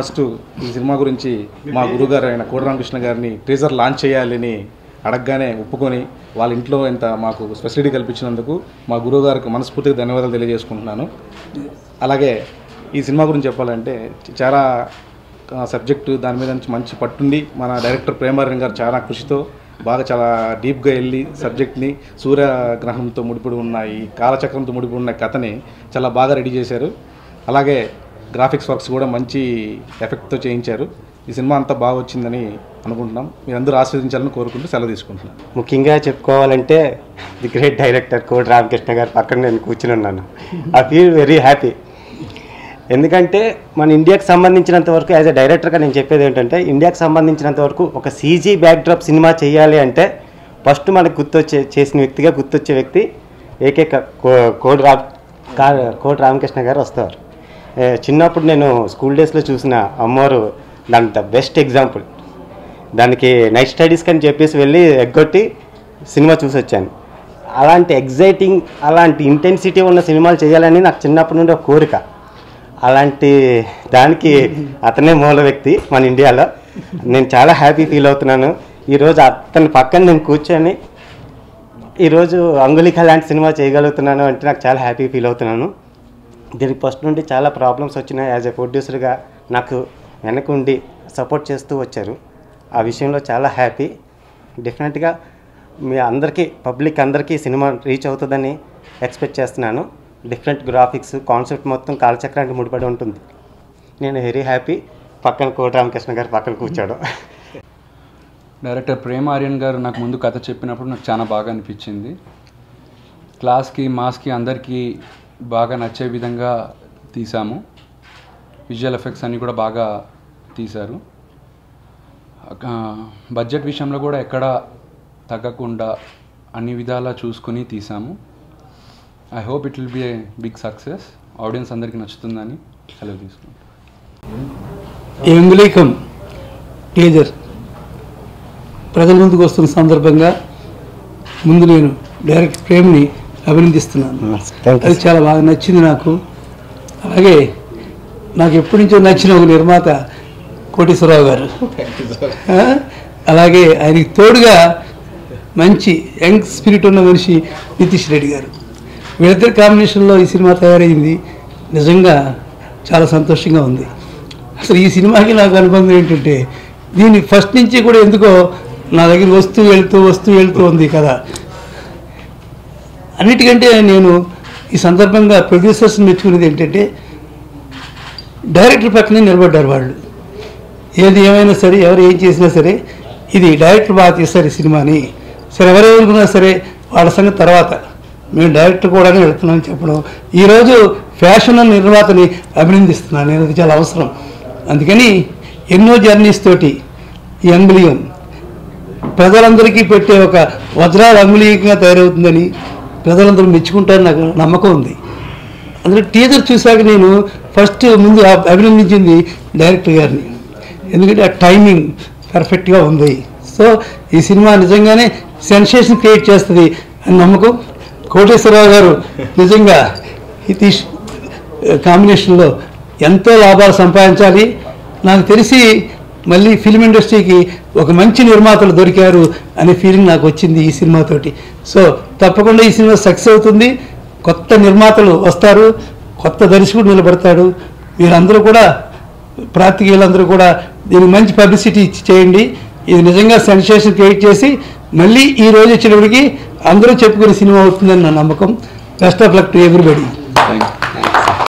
First ఈ cinema గురించి మా గురుగారు అయిన కోటరామకృష్ణ గారిని టీజర్ లాంచ్ చేయాలని అడగగానే ఒప్పుకొని వాళ్ళ ఇంట్లో ఇంత మాకు ఫెసిలిటీ కల్పించినందుకు మా గురువుగారికి మనస్ఫూర్తిగా ధన్యవాదాలు తెలియజేసుకుంటున్నాను. అలాగే ఈ సినిమా గురించి చెప్పాలంటే చాలా సబ్జెక్టు దాని మీద నుంచి మంచి పట్టుండి మన డైరెక్టర్ ప్రేమారణ్ గారు చాలా కృషితో బాగా చాలా డీప్గా వెళ్ళి సబ్జెక్ట్ని సూర్యగ్రహణంతో ముడిపడి ఉన్న ఈ కాలచక్రంతో ముడిపడి ఉన్న కథని చాలా బాగా రెడీ చేశారు. అలాగే గ్రాఫిక్స్ వర్క్స్ కూడా మంచి ఎఫెక్ట్తో చేయించారు. ఈ సినిమా అంతా బాగా వచ్చిందని అనుకుంటున్నాం. మీరందరూ ఆస్వాదించాలని కోరుకుంటూ సెలవు తీసుకుంటున్నాను. ముఖ్యంగా చెప్పుకోవాలంటే ది గ్రేట్ డైరెక్టర్ కోటి రామకృష్ణ గారి పక్కన నేను కూర్చుని ఉన్నాను. ఐ ఫీల్ వెరీ హ్యాపీ ఎందుకంటే మన ఇండియాకి సంబంధించినంత వరకు యాజ్ ఎ డైరెక్టర్గా నేను చెప్పేది ఏంటంటే ఇండియాకి సంబంధించినంత వరకు ఒక సీజీ బ్యాక్డ్రాప్ సినిమా చేయాలి అంటే ఫస్ట్ మనకు గుర్తొచ్చే చేసిన వ్యక్తిగా గుర్తొచ్చే వ్యక్తి ఏకే కో- కోటి రా కా- కోటి రామకృష్ణ గారు వస్తారు. చిన్నప్పుడు నేను స్కూల్ డేస్లో చూసిన అమ్మవారు దాని ద బెస్ట్ ఎగ్జాంపుల్. దానికి నైట్ స్టడీస్ అని చెప్పేసి వెళ్ళి ఎగ్గొట్టి సినిమా చూసి వచ్చాను అలాంటి ఎగ్జైటింగ్ అలాంటి ఇంటెన్సిటీ ఉన్న సినిమాలు చేయాలని నాకు చిన్నప్పటి నుండి ఒక కోరిక. అలాంటి దానికి అతనే మూల వ్యక్తి మన ఇండియాలో. నేను చాలా హ్యాపీ ఫీల్ అవుతున్నాను. ఈరోజు అతని పక్కన నేను కూర్చొని ఈరోజు అంగులిక లాంటి సినిమా చేయగలుగుతున్నాను అంటే నాకు చాలా హ్యాపీ ఫీల్ అవుతున్నాను. దీనికి ఫస్ట్ నుండి చాలా ప్రాబ్లమ్స్ వచ్చినాయి. యాజ్ ఎ ప్రొడ్యూసర్గా నాకు వెనకుండి సపోర్ట్ చేస్తూ వచ్చారు. ఆ విషయంలో చాలా హ్యాపీ డెఫినెట్గా మీ అందరికీ పబ్లిక్ అందరికీ సినిమా రీచ్ అవుతుందని ఎక్స్పెక్ట్ చేస్తున్నాను. డిఫరెంట్ గ్రాఫిక్స్ కాన్సెప్ట్ మొత్తం కాలచక్రానికి ముడిపడి ఉంటుంది. నేను వెరీ హ్యాపీ పక్కన కోట రామకృష్ణ గారు పక్కన కూర్చోవడం డైరెక్టర్ ప్రేమ ఆర్యన్ గారు నాకు ముందు కథ చెప్పినప్పుడు నాకు చాలా బాగా అనిపించింది. క్లాస్కి మాస్కి అందరికీ బాగా నచ్చే విధంగా తీసాము విజువల్ ఎఫెక్ట్స్ అన్నీ కూడా బాగా తీశారు. బడ్జెట్ విషయంలో కూడా ఎక్కడ తగ్గకుండా అన్ని విధాలా చూసుకుని తీసాము I hope it will be a big success audience అందరికీ నచ్చుతుందని సెలవు తీసుకుంటాను ఎంగులేకం టీజర్ ప్రజల ముందుకు వస్తున్న సందర్భంగా ముందు నేను డైరెక్ట్ ప్రేమ్ని అభినందిస్తున్నాను. అది చాలా బాగా నచ్చింది నాకు. అలాగే నాకు ఎప్పటి నుంచో నచ్చిన ఒక నిర్మాత కోటేశ్వరరావు గారు? అలాగే ఆయనకి తోడుగా మంచి యంగ్ స్పిరిట్ ఉన్న మనిషి నితీష్ రెడ్డి గారు. వీళ్ళిద్దరి కాంబినేషన్లో ఈ సినిమా తయారైంది. నిజంగా చాలా సంతోషంగా ఉంది. అసలు ఈ సినిమాకి నాకు అనుబంధం ఏంటంటే దీన్ని ఫస్ట్ నుంచి కూడా ఎందుకో నా దగ్గర వస్తూ వెళ్తూ వస్తూ వెళ్తూ ఉంది కదా అన్నిటికంటే నేను ఈ సందర్భంగా ప్రొడ్యూసర్స్ మెచ్చుకునేది ఏంటంటే డైరెక్టర్ పక్కనే నిలబడ్డారు వాళ్ళు. ఏది ఏమైనా సరే ఎవరు ఏం చేసినా సరే ఇది డైరెక్టర్ బాగా తీస్తారు ఈ సినిమాని. సరే ఎవరేమనుకున్నా సరే వాళ్ళ సంగతి తర్వాత. మేము డైరెక్టర్ కూడా వెళ్తున్నామని చెప్పడం. ఈరోజు ఫ్యాషన్ నిర్మాతని అభినందిస్తున్నాను. నేను అది చాలా అవసరం. అందుకని ఎన్నో జర్నీస్ తోటి ఈ అంగుళీయం ప్రజలందరికీ పెట్టే ఒక వజ్రాల అంగుళీయంగా తయారవుతుందని ప్రజలందరూ మెచ్చుకుంటారని నాకు నమ్మకం ఉంది. అందులో టీజర్ చూశాక నేను ఫస్ట్ ముందు అభినందించింది డైరెక్టర్ గారిని. ఎందుకంటే ఆ టైమింగ్ పర్ఫెక్ట్గా ఉంది. సో ఈ సినిమా నిజంగానే సెన్సేషన్ క్రియేట్ చేస్తుంది అని నమ్మకం. కోటేశ్వరరావు గారు నిజంగా హితీష్ కాంబినేషన్లో ఎంతో లాభాలు సంపాదించాలి. నాకు తెలిసి మళ్ళీ ఫిల్మ్ ఇండస్ట్రీకి ఒక మంచి నిర్మాతలు దొరికారు అనే ఫీలింగ్ నాకు వచ్చింది ఈ సినిమాతోటి. సో తప్పకుండా ఈ సినిమా సక్సెస్ అవుతుంది. కొత్త నిర్మాతలు వస్తారు. కొత్త దర్శకుడు నిలబడతాడు. మీరందరూ కూడా ప్రాతికేయులందరూ కూడా దీనికి మంచి పబ్లిసిటీ ఇచ్చి చేయండి. ఇది నిజంగా సెన్సేషన్ క్రియేట్ చేసి మళ్ళీ ఈ రోజు వచ్చినప్పటికీ అందరూ చెప్పుకునే సినిమా అవుతుందని నా నమ్మకం. Best of luck to everybody. Thank you